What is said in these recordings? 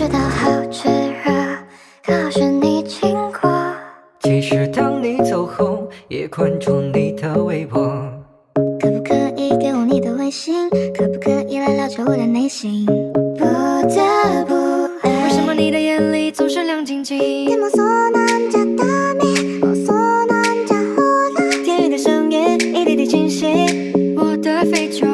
觉到好炙热，刚好是你经过。即使当你走后，也关注你的微博。可不可以给我你的微信？可不可以来了解我的内心？不得不爱。为什么你的眼里总是亮晶晶？ でもそうなんじゃダメもうそうなんじゃほら甜语的声音一滴滴清晰，我的非洲。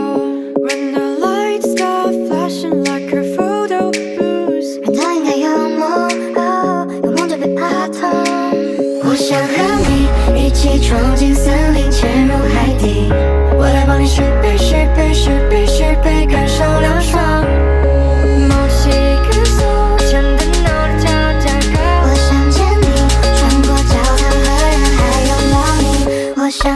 起闯进森林，潜入海底。我来帮你拾贝、拾贝、拾贝、拾贝，感受凉爽。墨西哥所见的诺里加加我哥，想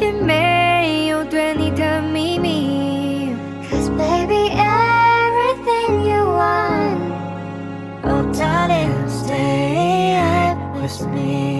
也没有对你的秘密。Cause baby everything you want, oh darling, stay with me.